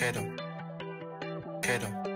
Kato. Kato.